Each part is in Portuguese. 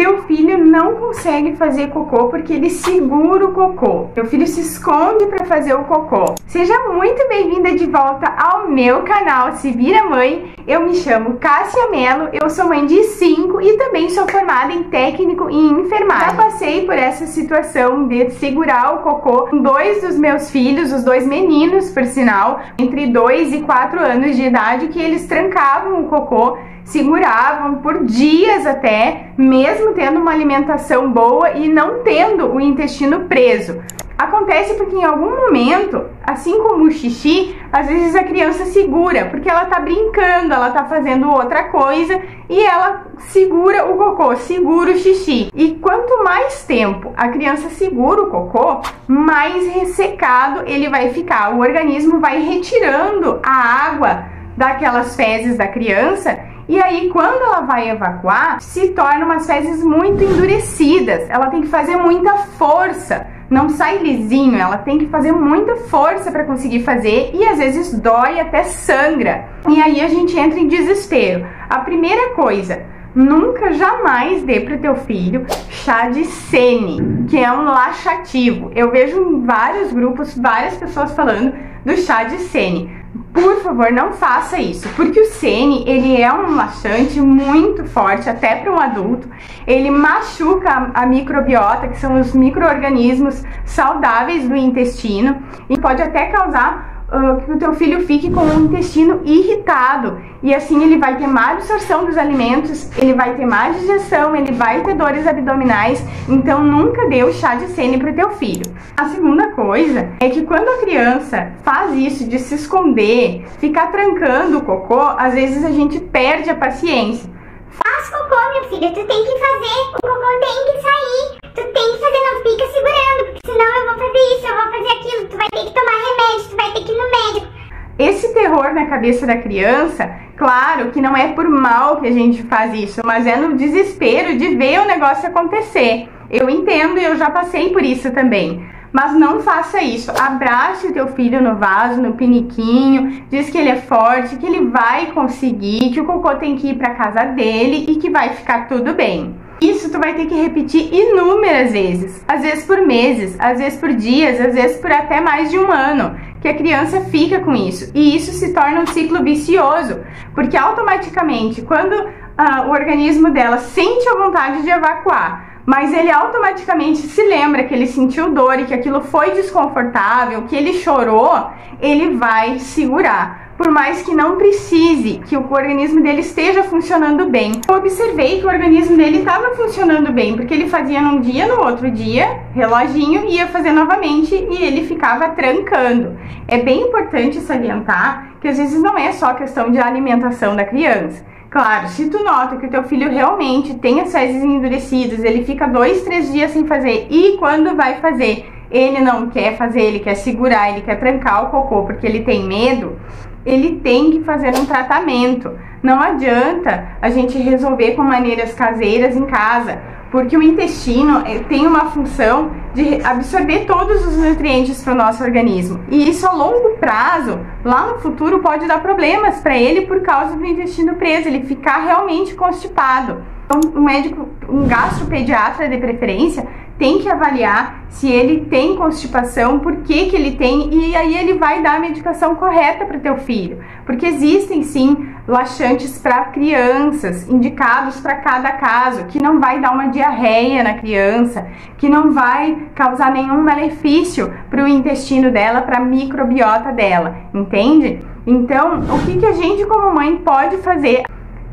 Teu filho não consegue fazer cocô porque ele segura o cocô. Teu filho se esconde para fazer o cocô. Seja muito bem-vinda de volta ao meu canal Se Vira Mãe. Eu me chamo Cássia Mello, eu sou mãe de cinco e também sou formada em técnico em enfermagem. Já passei por essa situação de segurar o cocô com dois dos meus filhos, os dois meninos, por sinal, entre dois e quatro anos de idade, que eles trancavam o cocô seguravam por dias até, mesmo tendo uma alimentação boa e não tendo o intestino preso. Acontece porque em algum momento, assim como o xixi, às vezes a criança segura, porque ela tá brincando, ela tá fazendo outra coisa e ela segura o cocô, segura o xixi. E quanto mais tempo a criança segura o cocô, mais ressecado ele vai ficar. O organismo vai retirando a água daquelas fezes da criança e aí, quando ela vai evacuar, se torna umas fezes muito endurecidas. Ela tem que fazer muita força. Não sai lisinho, ela tem que fazer muita força para conseguir fazer e às vezes dói até sangra. E aí a gente entra em desespero. A primeira coisa, nunca jamais dê para teu filho chá de sene, que é um laxativo. Eu vejo em vários grupos várias pessoas falando do chá de sene. Por favor, não faça isso, porque o sene, ele é um laxante muito forte, até para um adulto. Ele machuca a microbiota, que são os micro-organismos saudáveis do intestino, e pode até causar uh, que o teu filho fique com o intestino irritado e assim ele vai ter má absorção dos alimentos, ele vai ter má digestão, ele vai ter dores abdominais, então nunca dê o chá de sene para o teu filho. A segunda coisa é que quando a criança faz isso de se esconder, ficar trancando o cocô, às vezes a gente perde a paciência. Faz cocô, meu filho, tu tem que fazer, o cocô tem que sair, tu tem que fazer, não fica segurando, porque senão eu vou fazer isso, eu vou fazer aquilo, tu vai ter que tomar remédio, tu vai ter que ir no médico. Esse terror na cabeça da criança, claro que não é por mal que a gente faz isso, mas é no desespero de ver o negócio acontecer. Eu entendo e eu já passei por isso também. Mas não faça isso. Abrace o teu filho no vaso, no piniquinho, diz que ele é forte, que ele vai conseguir, que o cocô tem que ir para casa dele e que vai ficar tudo bem. Isso tu vai ter que repetir inúmeras vezes, às vezes por meses, às vezes por dias, às vezes por até mais de um ano, que a criança fica com isso. E isso se torna um ciclo vicioso, porque automaticamente, quando ah, o organismo dela sente a vontade de evacuar, mas ele automaticamente se lembra que ele sentiu dor e que aquilo foi desconfortável, que ele chorou, ele vai segurar por mais que não precise que o organismo dele esteja funcionando bem. Eu observei que o organismo dele estava funcionando bem, porque ele fazia num dia, no outro dia, reloginho, ia fazer novamente e ele ficava trancando. É bem importante salientar que às vezes não é só questão de alimentação da criança. Claro, se tu nota que o teu filho realmente tem as fezes endurecidas, ele fica dois, três dias sem fazer e quando vai fazer ele não quer fazer, ele quer segurar, ele quer trancar o cocô porque ele tem medo, ele tem que fazer um tratamento. Não adianta a gente resolver com maneiras caseiras em casa, porque o intestino eh, tem uma função de absorver todos os nutrientes para o nosso organismo. E isso a longo prazo, lá no futuro, pode dar problemas para ele por causa do intestino preso, ele ficar realmente constipado. Então, um médico, um gastropediatra de preferência, tem que avaliar se ele tem constipação, por que, que ele tem, e aí ele vai dar a medicação correta para o teu filho. Porque existem sim laxantes para crianças, indicados para cada caso, que não vai dar uma diarreia na criança, que não vai causar nenhum malefício para o intestino dela, para a microbiota dela, entende? Então, o que, que a gente como mãe pode fazer?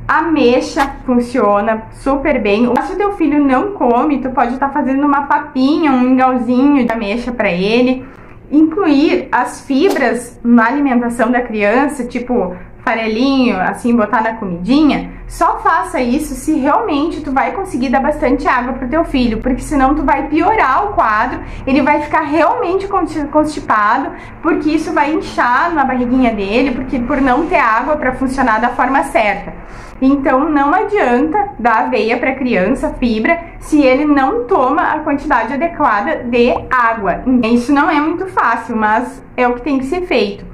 A mexa funciona super bem. Se o teu filho não come, tu pode estar tá fazendo uma papinha, um mingauzinho de ameixa para ele. Incluir as fibras na alimentação da criança, tipo farelinho, assim, botar na comidinha, só faça isso se realmente tu vai conseguir dar bastante água pro teu filho, porque senão tu vai piorar o quadro, ele vai ficar realmente constipado, porque isso vai inchar na barriguinha dele, porque por não ter água para funcionar da forma certa. Então não adianta dar aveia para criança, fibra, se ele não toma a quantidade adequada de água. Isso não é muito fácil, mas é o que tem que ser feito.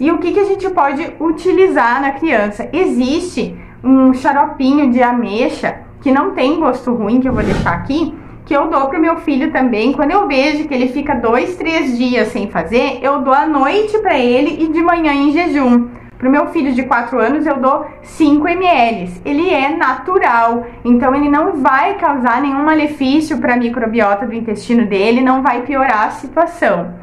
E o que, que a gente pode utilizar na criança? Existe um xaropinho de ameixa que não tem gosto ruim, que eu vou deixar aqui, que eu dou pro meu filho também. Quando eu vejo que ele fica dois, três dias sem fazer, eu dou à noite para ele e de manhã em jejum. Pro meu filho de 4 anos eu dou 5 ml. Ele é natural, então ele não vai causar nenhum malefício para a microbiota do intestino dele, não vai piorar a situação.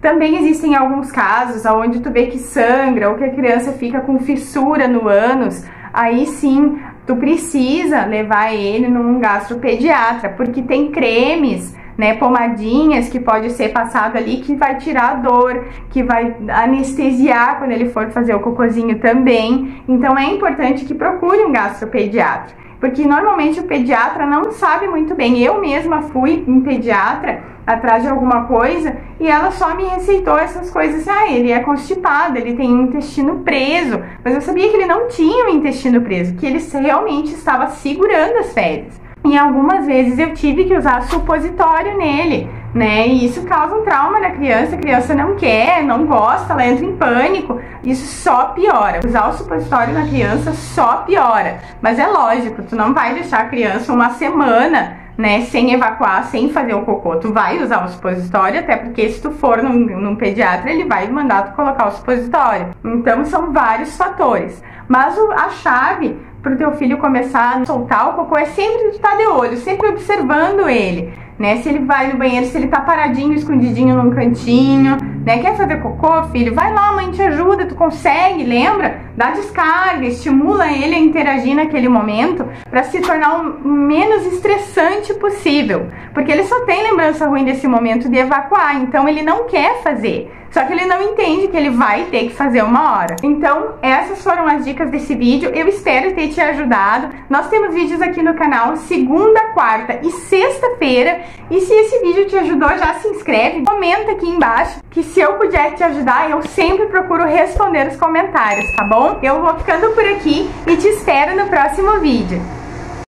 Também existem alguns casos onde tu vê que sangra ou que a criança fica com fissura no ânus, aí sim tu precisa levar ele num gastropediatra, porque tem cremes né, pomadinhas que pode ser passado ali que vai tirar a dor, que vai anestesiar quando ele for fazer o cocôzinho também. Então é importante que procure um gastropediatra, porque normalmente o pediatra não sabe muito bem. Eu mesma fui em pediatra atrás de alguma coisa e ela só me receitou essas coisas. Ah, ele é constipado, ele tem intestino preso, mas eu sabia que ele não tinha o intestino preso, que ele realmente estava segurando as fezes. E algumas vezes eu tive que usar supositório nele, né? E isso causa um trauma na criança, a criança não quer, não gosta, ela entra em pânico. Isso só piora. Usar o supositório na criança só piora. Mas é lógico, tu não vai deixar a criança uma semana né, sem evacuar, sem fazer o cocô, tu vai usar o supositório, até porque se tu for num, num pediatra, ele vai mandar tu colocar o supositório. Então são vários fatores. Mas o, a chave para o teu filho começar a soltar o cocô é sempre estar de olho, sempre observando ele, né? Se ele vai no banheiro, se ele tá paradinho, escondidinho num cantinho, né? Quer fazer cocô, filho? Vai lá, mãe te ajuda, tu consegue, lembra? Dá descarga, estimula ele a interagir naquele momento para se tornar o menos estressante possível, porque ele só tem lembrança ruim desse momento de evacuar, então ele não quer fazer. Só que ele não entende que ele vai ter que fazer uma hora. Então, essas foram as dicas desse vídeo. Eu espero ter te ajudado. Nós temos vídeos aqui no canal segunda, quarta e sexta-feira. E se esse vídeo te ajudou, já se inscreve, comenta aqui embaixo que se eu puder te ajudar, eu sempre procuro responder os comentários, tá bom? Eu vou ficando por aqui e te espero no próximo vídeo.